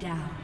down.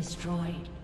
Destroyed.